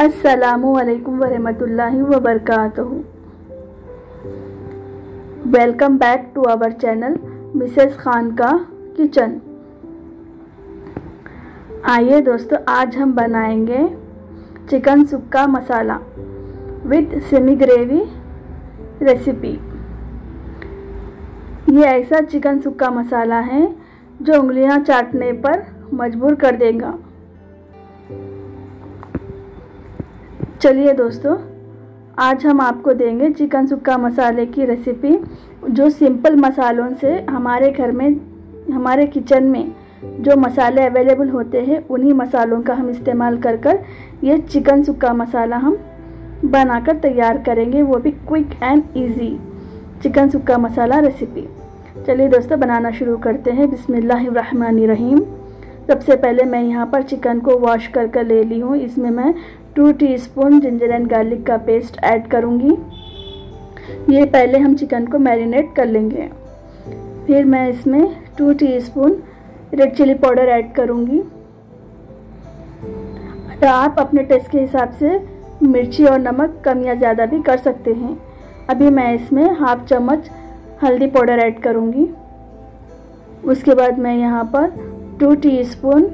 असलकम वरहमतुल्लाहि वबरकातुहू welcome back to our channel Mrs Khan का किचन आइए दोस्तों, आज हम बनाएँगे chicken sukka masala with semi gravy recipe ये ऐसा चिकन सुक्का मसाला है जो उंगलियाँ चाटने पर मजबूर कर देगा। चलिए दोस्तों, आज हम आपको देंगे चिकन सुक्का मसाले की रेसिपी जो सिंपल मसालों से हमारे घर में, हमारे किचन में जो मसाले अवेलेबल होते हैं, उन्हीं मसालों का हम इस्तेमाल कर कर ये चिकन सुक्का मसाला हम बनाकर तैयार करेंगे। वो भी quick and easy chicken sukka masala recipe चलिए दोस्तों, बनाना शुरू करते हैं। बिसमीम सबसे पहले मैं यहाँ पर चिकन को वॉश कर कर ले ली हूँ। इसमें मैं two teaspoon ginger and garlic का पेस्ट ऐड करूँगी। ये पहले हम चिकन को मैरिनेट कर लेंगे। फिर मैं इसमें two teaspoon red chilli powder add करूँगी। तो आप अपने टेस्ट के हिसाब से मिर्ची और नमक कम या ज़्यादा भी कर सकते हैं। अभी मैं इसमें हाफ़ चम्मच हल्दी पाउडर ऐड करूँगी। उसके बाद मैं यहाँ पर टू टीस्पून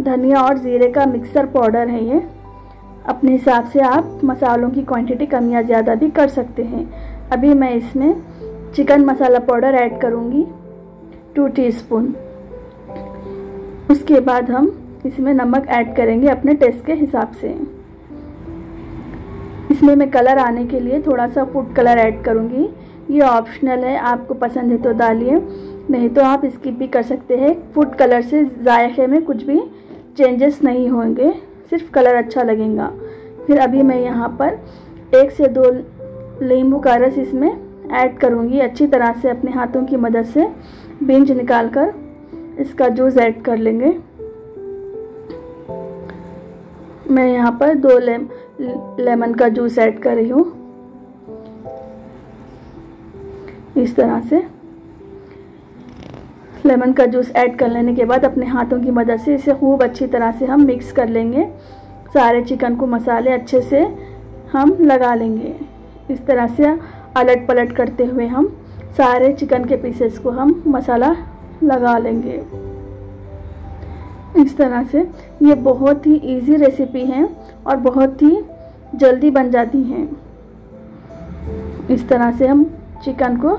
धनिया और ज़ीरे का मिक्सर पाउडर है ये। अपने हिसाब से आप मसालों की क्वांटिटी कम या ज़्यादा भी कर सकते हैं। अभी मैं इसमें चिकन मसाला पाउडर ऐड करूँगी, टू टीस्पून। उसके बाद हम इसमें नमक ऐड करेंगे अपने टेस्ट के हिसाब से। इसमें मैं कलर आने के लिए थोड़ा सा फ़ूड कलर ऐड करूँगी। ये ऑप्शनल है, आपको पसंद है तो डालिए। नहीं तो आप स्किप भी कर सकते हैं। फ़ूड कलर से जायके में कुछ भी चेंजेस नहीं होंगे। सिर्फ़ कलर अच्छा लगेगा। फिर अभी मैं यहाँ पर एक से दो नींबू का रस इसमें ऐड करूँगी। अच्छी तरह से अपने हाथों की मदद से बिंज निकाल कर इसका जूस ऐड कर लेंगे। मैं यहाँ पर दो लेम लेमन का जूस ऐड कर रही हूँ। इस तरह से। लेमन का जूस ऐड कर लेने के बाद अपने हाथों की मदद से इसे खूब अच्छी तरह से हम मिक्स कर लेंगे। सारे चिकन को मसाले अच्छे से हम लगा लेंगे। इस तरह से अलट पलट करते हुए हम सारे चिकन के पीसेस को हम मसाला लगा लेंगे। इस तरह से ये बहुत ही इजी रेसिपी है और बहुत ही जल्दी बन जाती हैं। इस तरह से हम चिकन को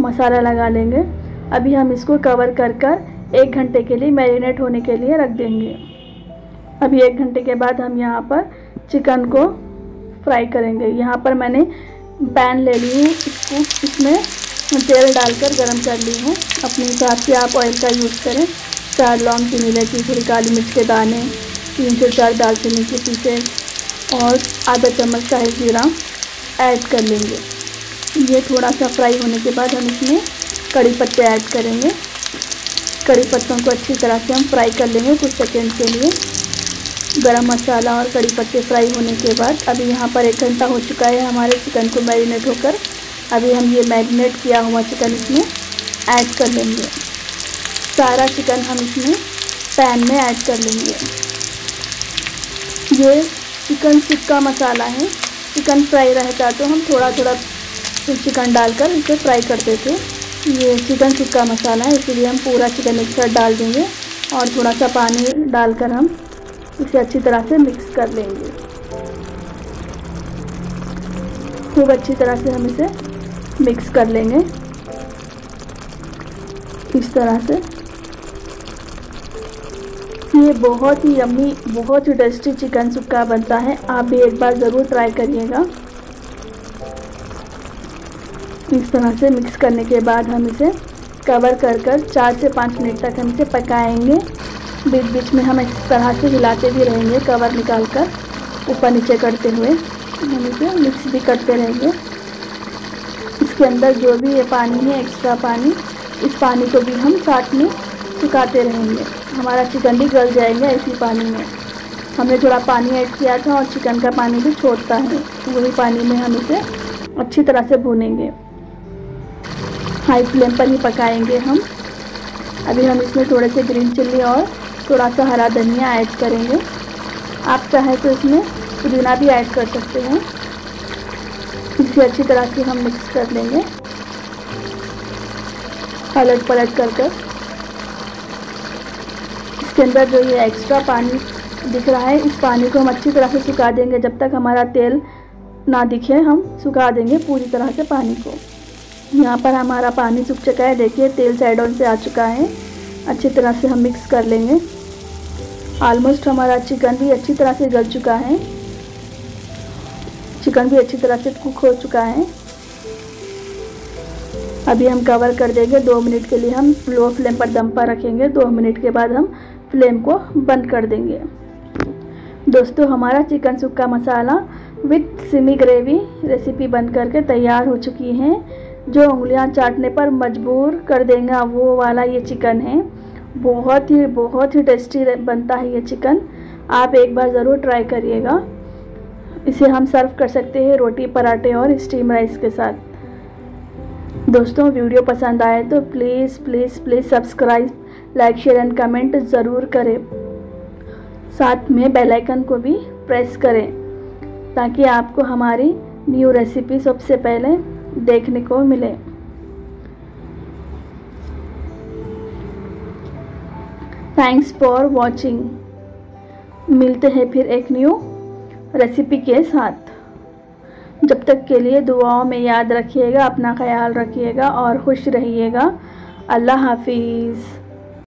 मसाला लगा लेंगे। अभी हम इसको कवर कर कर एक घंटे के लिए मैरिनेट होने के लिए रख देंगे। अभी एक घंटे के बाद हम यहाँ पर चिकन को फ्राई करेंगे। यहाँ पर मैंने पैन ले ली हूँ। इसको इसमें तेल डालकर गरम कर ली हूँ। अपने हिसाब से आप ऑयल का यूज़ करें। चार लौंग, चीनी इलायची, थोड़ी काली मिर्च के दाने, तीन से चार दालचीनी के पीछे और आधा चम्मच शाही जीरा ऐड कर लेंगे। ये थोड़ा सा फ्राई होने के बाद हम इसमें कड़ी पत्ते ऐड करेंगे। कड़ी पत्तों को अच्छी तरह से हम फ्राई कर लेंगे कुछ सेकेंड के लिए। गरम मसाला और कड़ी पत्ते फ्राई होने के बाद अभी यहाँ पर एक घंटा हो चुका है हमारे चिकन को मैरिनेट होकर। अभी हम ये मैरिनेट किया हुआ चिकन इसमें ऐड कर लेंगे। सारा चिकन हम इसमें पैन में ऐड कर लेंगे। ये चिकन टिक्का मसाला है। चिकन फ्राई रहता तो हम थोड़ा थोड़ा चिकन डालकर इसे फ्राई करते थे ये चिकन टिक्का मसाला है, इसीलिए हम पूरा चिकन एक साथ डाल देंगे और थोड़ा सा पानी डालकर हम इसे अच्छी तरह से मिक्स कर लेंगे। खूब अच्छी तरह से हम इसे मिक्स कर लेंगे। इस तरह से। ये बहुत ही यम्मी बहुत ही टेस्टी चिकन सुक्का बनता है, आप भी एक बार ज़रूर ट्राई करिएगा। इस तरह से मिक्स करने के बाद हम इसे कवर कर कर चार से पाँच मिनट तक हम इसे पकाएँगे। बीच बीच में हम इस तरह से हिलाते भी रहेंगे कवर निकाल कर ऊपर नीचे करते हुए। हम इसे मिक्स भी करते रहेंगे। इसके अंदर जो भी ये पानी है एक्स्ट्रा पानी, इस पानी को भी हम साथ में सुखाते रहेंगे। हमारा चिकन भी गल जाएगा इसी पानी में। हमने थोड़ा पानी ऐड किया था और चिकन का पानी भी छोड़ता है। वही पानी में हम इसे अच्छी तरह से भूनेंगे। हाई फ्लेम पर ही पकाएँगे हम। अभी हम इसमें थोड़े से ग्रीन चिल्ली और थोड़ा सा हरा धनिया ऐड करेंगे। आप चाहें तो इसमें पुदीना भी ऐड कर सकते हैं। इसे अच्छी तरह से हम मिक्स कर लेंगे। पलट पलट कर कर। इसके अंदर जो ये एक्स्ट्रा पानी दिख रहा है, इस पानी को हम अच्छी तरह से सुखा देंगे। जब तक हमारा तेल ना दिखे, हम सुखा देंगे पूरी तरह से पानी को। यहाँ पर हमारा पानी सूख चुका है। देखिए, तेल साइडों से आ चुका है। अच्छी तरह से हम मिक्स कर लेंगे। ऑलमोस्ट हमारा चिकन भी अच्छी तरह से गल चुका है। चिकन भी अच्छी तरह से कुक हो चुका है। अभी हम कवर कर देंगे। दो मिनट के लिए हम लो फ्लेम पर दम पर रखेंगे। दो मिनट के बाद हम फ्लेम को बंद कर देंगे। दोस्तों, हमारा chicken sukka masala with semi gravy recipe बन करके तैयार हो चुकी है। जो उंगलियाँ चाटने पर मजबूर कर देगा वो वाला ये चिकन है। बहुत ही बहुत ही टेस्टी बनता है ये चिकन। आप एक बार ज़रूर ट्राई करिएगा। इसे हम सर्व कर सकते हैं रोटी, पराठे और स्टीम राइस के साथ। दोस्तों, वीडियो पसंद आए तो please please please subscribe like share and comment ज़रूर करें। साथ में बेल आइकन को भी प्रेस करें, ताकि आपको हमारी न्यू रेसिपी सबसे पहले देखने को मिले। थैंक्स फॉर वॉचिंग मिलते हैं फिर एक न्यू रेसिपी के साथ। जब तक के लिए दुआओं में याद रखिएगा, अपना ख्याल रखिएगा और खुश रहिएगा। अल्लाह हाफिज़।